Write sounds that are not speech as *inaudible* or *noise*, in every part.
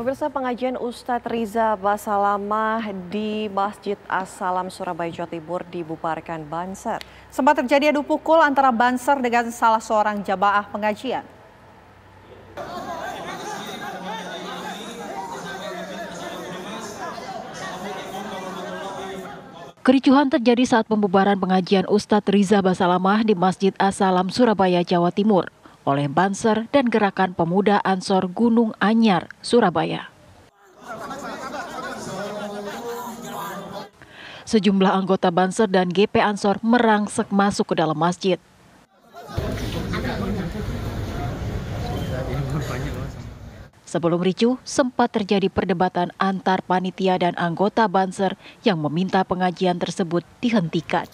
Pemirsa pengajian Ustadz Riza Basalamah di Masjid As-Salam Surabaya Jawa Timur dibubarkan Banser. Sempat terjadi adu pukul antara Banser dengan salah seorang jamaah pengajian. Kericuhan terjadi saat pembubaran pengajian Ustadz Riza Basalamah di Masjid As-Salam Surabaya, Jawa Timur oleh Banser dan Gerakan Pemuda Ansor Gunung Anyar, Surabaya. Sejumlah anggota Banser dan GP Ansor merangsek masuk ke dalam masjid. Sebelum ricuh, sempat terjadi perdebatan antar panitia dan anggota Banser yang meminta pengajian tersebut dihentikan.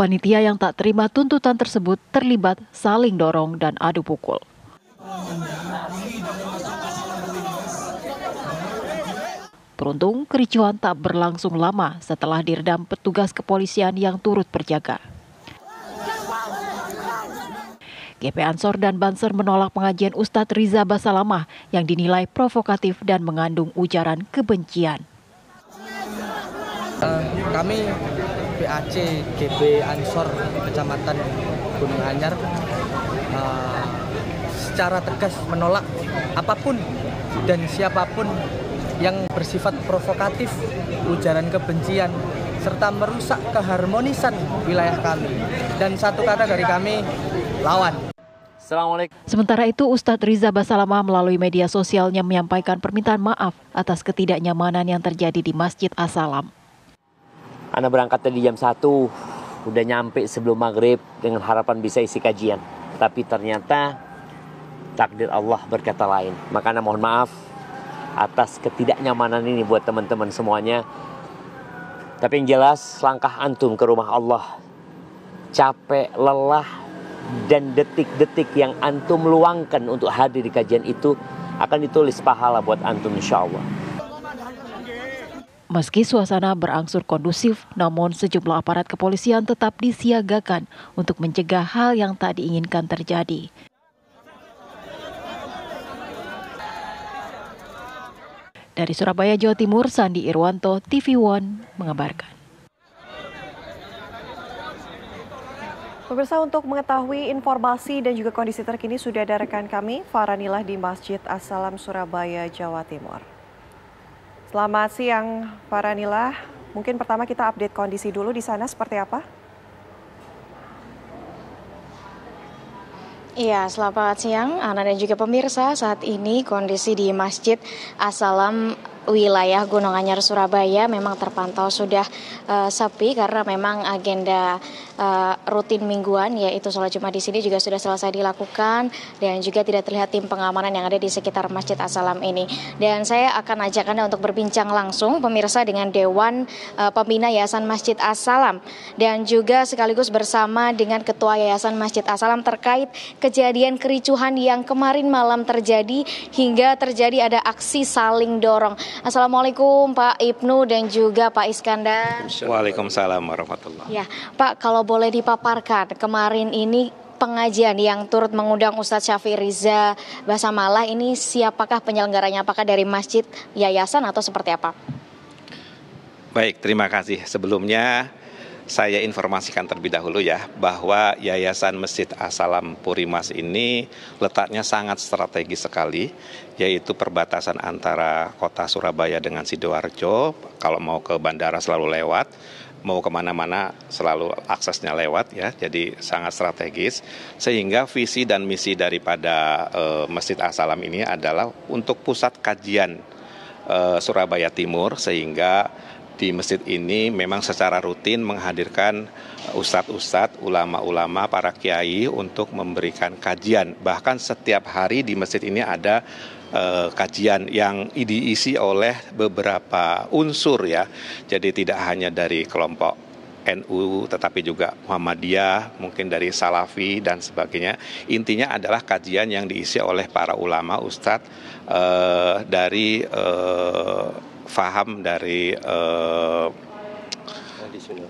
Panitia yang tak terima tuntutan tersebut terlibat saling dorong dan adu pukul. Beruntung kericuhan tak berlangsung lama setelah diredam petugas kepolisian yang turut berjaga. GP Ansor dan Banser menolak pengajian Ustadz Riza Basalamah yang dinilai provokatif dan mengandung ujaran kebencian. Uh, kami PAC GP Ansor Kecamatan Gunung Anyar uh, secara tegas menolak apa pun dan siapa pun yang bersifat provokatif, ujaran kebencian, serta merusak keharmonisan wilayah kami. Dan satu kata dari kami, lawan. Assalamualaikum. Sementara itu Ustadz Riza Basalamah melalui media sosialnya menyampaikan permintaan maaf atas ketidaknyamanan yang terjadi di Masjid Asalam. Anda berangkat tadi jam 1, udah nyampe sebelum maghrib dengan harapan bisa isi kajian. Tapi ternyata takdir Allah berkata lain. Maka Anda mohon maaf atas ketidaknyamanan ini buat teman-teman semuanya. Tapi yang jelas langkah antum ke rumah Allah capek, lelah, dan detik-detik yang antum luangkan untuk hadir di kajian itu akan ditulis pahala buat antum insya Allah. Meski suasana berangsur kondusif, namun sejumlah aparat kepolisian tetap disiagakan untuk mencegah hal yang tak diinginkan terjadi. Dari Surabaya, Jawa Timur, Sandi Irwanto, TV One mengabarkan. Pemirsa untuk mengetahui informasi dan juga kondisi terkini sudah ada rekan kami Faranilah di Masjid Assalam Surabaya, Jawa Timur. Selamat siang Faranilah. Mungkin pertama kita update kondisi dulu di sana seperti apa? Iya, selamat siang Ana dan juga pemirsa. Saat ini kondisi di Masjid Assalam wilayah Gunung Anyar Surabaya memang terpantau sudah uh, sepi karena memang agenda uh, rutin mingguan yaitu sholat Jumat di sini juga sudah selesai dilakukan dan juga tidak terlihat tim pengamanan yang ada di sekitar Masjid As-Salam ini. Dan saya akan ajak Anda untuk berbincang langsung pemirsa dengan Dewan uh, Pembina Yayasan Masjid As-Salam dan juga sekaligus bersama dengan Ketua Yayasan Masjid As-Salam terkait kejadian kericuhan yang kemarin malam terjadi hingga terjadi ada aksi saling dorong. Assalamualaikum Pak Ibnu dan juga Pak Iskandar. Waalaikumsalam warahmatullahi Ya, Pak kalau boleh dipaparkan kemarin ini pengajian yang turut mengundang Ustadz Syafi Riza Basamalah ini siapakah penyelenggaranya? Apakah dari masjid, yayasan atau seperti apa? Baik, terima kasih. Sebelumnya saya informasikan terlebih dahulu ya bahwa Yayasan Masjid Asalam Purimas ini letaknya sangat strategis sekali yaitu perbatasan antara kota Surabaya dengan Sidoarjo. Kalau mau ke bandara selalu lewat mau ke mana-mana selalu aksesnya lewat ya jadi sangat strategis. Sehingga visi dan misi daripada uh, Masjid Asalam ini adalah untuk pusat kajian uh, Surabaya Timur sehingga di masjid ini memang secara rutin menghadirkan ustadz-ustadz, ulama-ulama, para kiai untuk memberikan kajian. Bahkan setiap hari di masjid ini ada uh, kajian yang diisi oleh beberapa unsur ya. Jadi tidak hanya dari kelompok NU tetapi juga Muhammadiyah, mungkin dari Salafi dan sebagainya. Intinya adalah kajian yang diisi oleh para ulama, ustadz uh, dari uh, faham dari uh,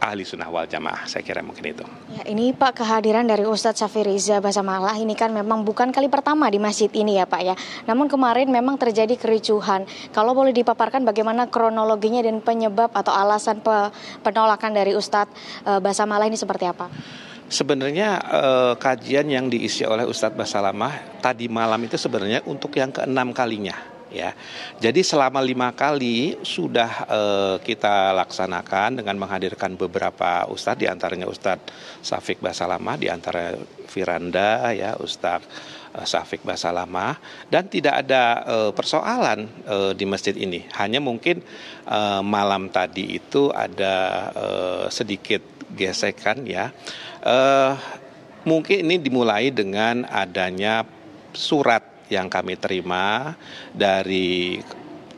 ahli sunnah wal jamaah. Saya kira mungkin itu. Ya, ini Pak kehadiran dari Ustadz Safiriza Basamalah ini kan memang bukan kali pertama di masjid ini ya Pak ya. Namun kemarin memang terjadi kericuhan. Kalau boleh dipaparkan bagaimana kronologinya dan penyebab atau alasan pe penolakan dari Ustadz uh, Basamalah ini seperti apa? Sebenarnya eh, kajian yang diisi oleh Ustadz Basalamah tadi malam itu sebenarnya untuk yang keenam kalinya ya. Jadi selama lima kali sudah eh, kita laksanakan dengan menghadirkan beberapa ustadz, di antaranya Ustadz Safik Basalamah, di antara Firanda ya Ustadz eh, Safik Basalamah dan tidak ada eh, persoalan eh, di masjid ini. Hanya mungkin eh, malam tadi itu ada sedikit gesekan ya Uh, mungkin ini dimulai dengan adanya surat yang kami terima dari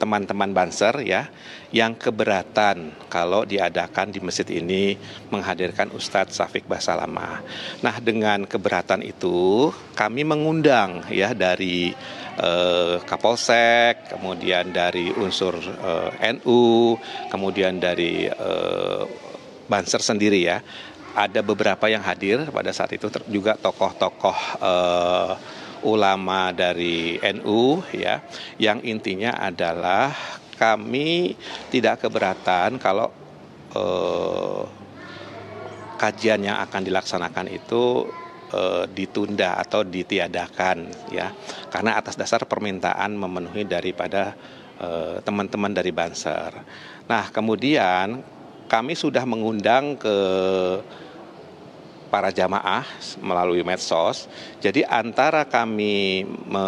teman-teman Banser ya yang keberatan kalau diadakan di masjid ini menghadirkan Ustadz Safik Basalama. Nah dengan keberatan itu kami mengundang ya dari eh, Kapolsek, kemudian dari unsur eh, NU, kemudian dari eh, Banser sendiri ya ada beberapa yang hadir pada saat itu juga tokoh-tokoh uh, ulama dari NU ya yang intinya adalah kami tidak keberatan kalau uh, kajian yang akan dilaksanakan itu uh, ditunda atau ditiadakan ya karena atas dasar permintaan memenuhi daripada teman-teman uh, dari Banser. Nah, kemudian kami sudah mengundang ke para jamaah melalui medsos. Jadi antara kami me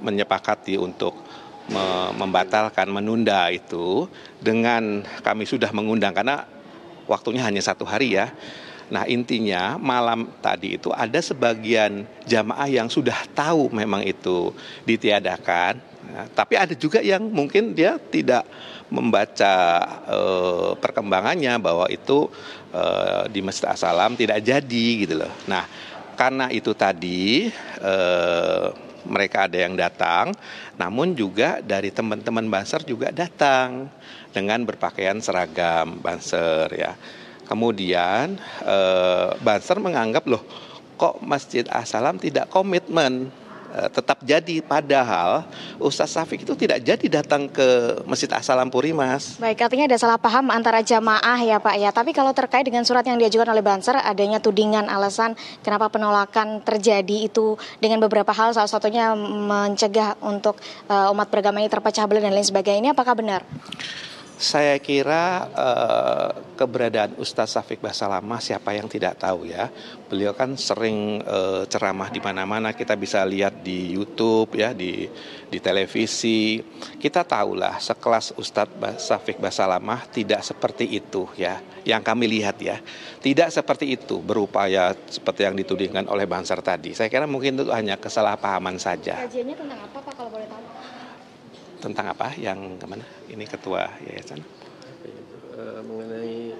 menyepakati untuk me membatalkan menunda itu dengan kami sudah mengundang karena waktunya hanya satu hari ya. Nah intinya malam tadi itu ada sebagian jamaah yang sudah tahu memang itu ditiadakan, nah, tapi ada juga yang mungkin dia tidak membaca uh, perkembangannya bahwa itu uh, di Masjid Asalam tidak jadi gitu loh. Nah karena itu tadi uh, mereka ada yang datang, namun juga dari teman-teman Banser juga datang dengan berpakaian seragam Banser ya. Kemudian eh, Banser menganggap loh kok Masjid Asalam tidak komitmen tetap jadi padahal Ustaz Safik itu tidak jadi datang ke Masjid Asalam Purimas. Baik, artinya ada salah paham antara jamaah ya Pak ya. Tapi kalau terkait dengan surat yang diajukan oleh Banser adanya tudingan alasan kenapa penolakan terjadi itu dengan beberapa hal salah satunya mencegah untuk uh, umat beragama ini terpecah belah dan lain sebagainya. Apakah benar? Saya kira uh, keberadaan Ustadz Safik Basalamah siapa yang tidak tahu ya. Beliau kan sering uh, ceramah di mana-mana kita bisa lihat di YouTube ya di di televisi. Kita tahulah sekelas Ustadz Safik Basalamah tidak seperti itu ya. Yang kami lihat ya. Tidak seperti itu berupaya seperti yang ditudingkan oleh Bansar tadi. Saya kira mungkin itu hanya kesalahpahaman saja. Kajiannya tentang apa Pak? Tentang apa yang ke mana ini ketua yayasan uh, mengenai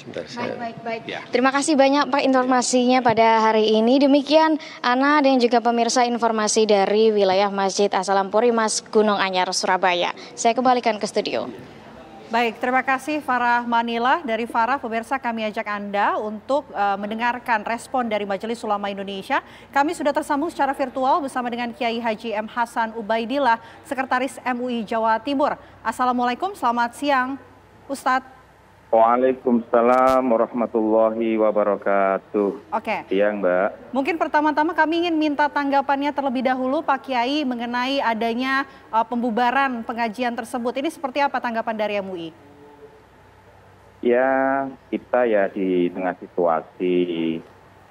Sebentar, baik, baik, baik. Ya. Terima kasih banyak Pak informasinya pada hari ini. Demikian Ana dan juga pemirsa informasi dari wilayah Masjid Asalampuri Mas Gunung Anyar, Surabaya. Saya kembalikan ke studio. Baik, terima kasih Farah Manila. Dari Farah, pemirsa kami ajak Anda untuk uh, mendengarkan respon dari Majelis Ulama Indonesia. Kami sudah tersambung secara virtual bersama dengan Kiai Haji M. Hasan Ubaidillah, Sekretaris MUI Jawa Timur. Assalamualaikum, selamat siang Ustadz. Waalaikumsalam warahmatullahi wabarakatuh. Oke. Siang, Mbak. Mungkin pertama-tama kami ingin minta tanggapannya terlebih dahulu Pak Kiai mengenai adanya uh, pembubaran pengajian tersebut. Ini seperti apa tanggapan dari MUI? Ya, kita ya di tengah situasi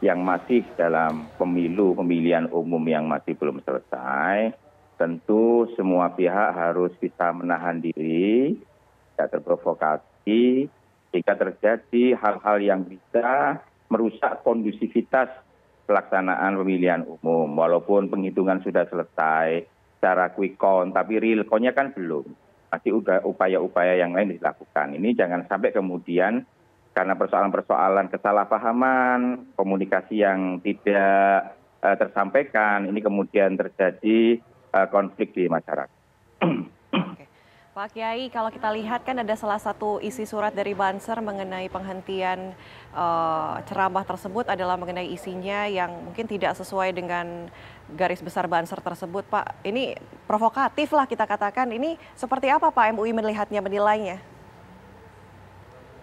yang masih dalam pemilu pemilihan umum yang masih belum selesai, tentu semua pihak harus bisa menahan diri, tidak terprovokasi, jika terjadi hal hal yang bisa merusak kondusivitas pelaksanaan pemilihan umum walaupun penghitungan sudah selesai secara quick count tapi real countnya kan belum masih upaya-upaya yang lain dilakukan ini jangan sampai kemudian karena persoalan-persoalan kesalahpahaman komunikasi yang tidak uh, tersampaikan ini kemudian terjadi uh, konflik di masyarakat. *clears throat* Pak Kiai, kalau kita lihat kan ada salah satu isi surat dari Banser mengenai penghentian uh, ceramah tersebut adalah mengenai isinya yang mungkin tidak sesuai dengan garis besar Banser tersebut, Pak. Ini provokatif lah kita katakan. Ini seperti apa Pak MUI melihatnya, menilainya?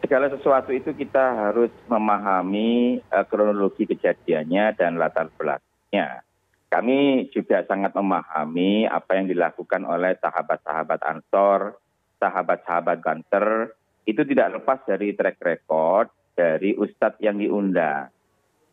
Segala sesuatu itu kita harus memahami uh, kronologi kejadiannya dan latar belakangnya kami juga sangat memahami apa yang dilakukan oleh sahabat-sahabat Ansor, sahabat-sahabat Banter, itu tidak lepas dari track record dari Ustadz yang diundang.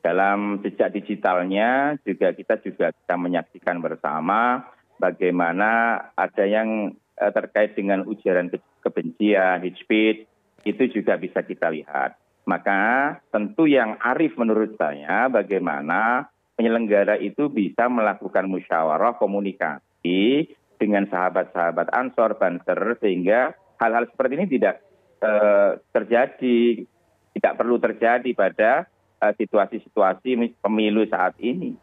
Dalam sejak digitalnya juga kita juga bisa menyaksikan bersama bagaimana ada yang eh, terkait dengan ujaran kebencian, hate speech, itu juga bisa kita lihat. Maka tentu yang arif menurut saya bagaimana penyelenggara itu bisa melakukan musyawarah komunikasi dengan sahabat-sahabat Ansor, Banser, sehingga hal-hal seperti ini tidak uh, terjadi, tidak perlu terjadi pada uh, situasi-situasi pemilu saat ini.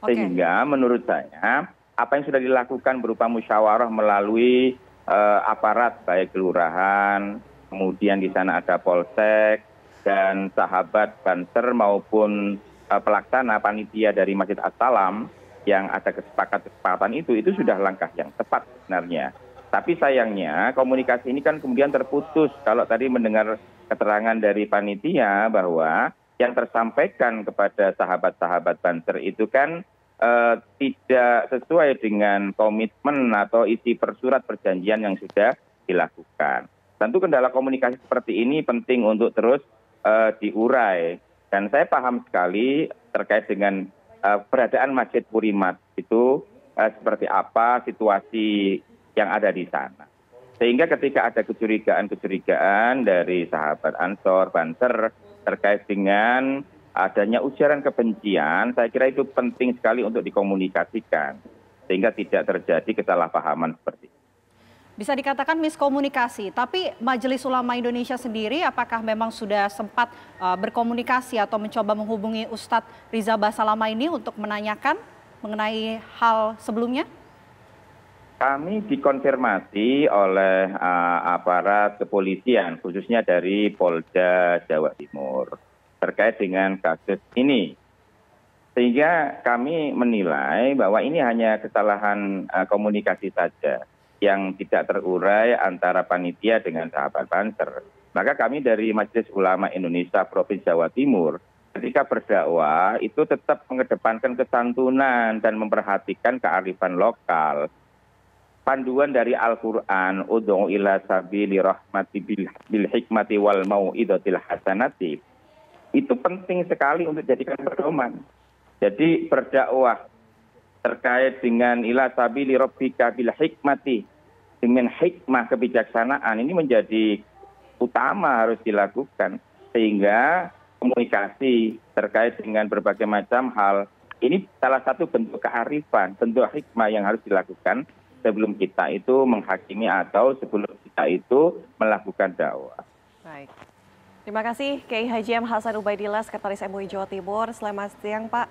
Okay. Sehingga menurut saya apa yang sudah dilakukan berupa musyawarah melalui uh, aparat baik kelurahan, kemudian di sana ada polsek dan sahabat Banser maupun Eh, pelaksana panitia dari Masjid As-Salam yang ada kesepakatan itu, itu sudah langkah yang tepat sebenarnya. Tapi sayangnya komunikasi ini kan kemudian terputus kalau tadi mendengar keterangan dari panitia bahwa yang tersampaikan kepada sahabat-sahabat Banser itu kan eh, tidak sesuai dengan komitmen atau isi persurat perjanjian yang sudah dilakukan. Tentu kendala komunikasi seperti ini penting untuk terus eh, diurai dan saya paham sekali terkait dengan uh, beradaan Masjid Purimat itu uh, seperti apa situasi yang ada di sana. Sehingga ketika ada kecurigaan-kecurigaan dari sahabat Ansor, Banser terkait dengan adanya ujaran kebencian, saya kira itu penting sekali untuk dikomunikasikan. Sehingga tidak terjadi kesalahpahaman seperti itu. Bisa dikatakan miskomunikasi, tapi Majelis Ulama Indonesia sendiri apakah memang sudah sempat uh, berkomunikasi atau mencoba menghubungi Ustadz Riza Basalama ini untuk menanyakan mengenai hal sebelumnya? Kami dikonfirmasi oleh uh, aparat kepolisian, khususnya dari Polda Jawa Timur, terkait dengan kasus ini. Sehingga kami menilai bahwa ini hanya kesalahan uh, komunikasi saja yang tidak terurai antara panitia dengan sahabat banser maka kami dari majelis ulama indonesia provinsi jawa timur ketika berdakwah itu tetap mengedepankan kesantunan dan memperhatikan kearifan lokal. Panduan dari Al-Quran ud'u ila sabili rahmati bil, hikmati wal mau'idatil hasanati itu penting sekali untuk jadikan pedoman. Jadi berdakwah terkait dengan ila sabili rabbika bil hikmati dengan hikmah kebijaksanaan ini menjadi utama harus dilakukan sehingga komunikasi terkait dengan berbagai macam hal ini salah satu bentuk kearifan bentuk hikmah yang harus dilakukan sebelum kita itu menghakimi atau sebelum kita itu melakukan dakwah. Baik. Terima kasih Kiai Haji M. Hasan Ubaidillah, Sekretaris MUI Jawa Timur. Selamat siang Pak.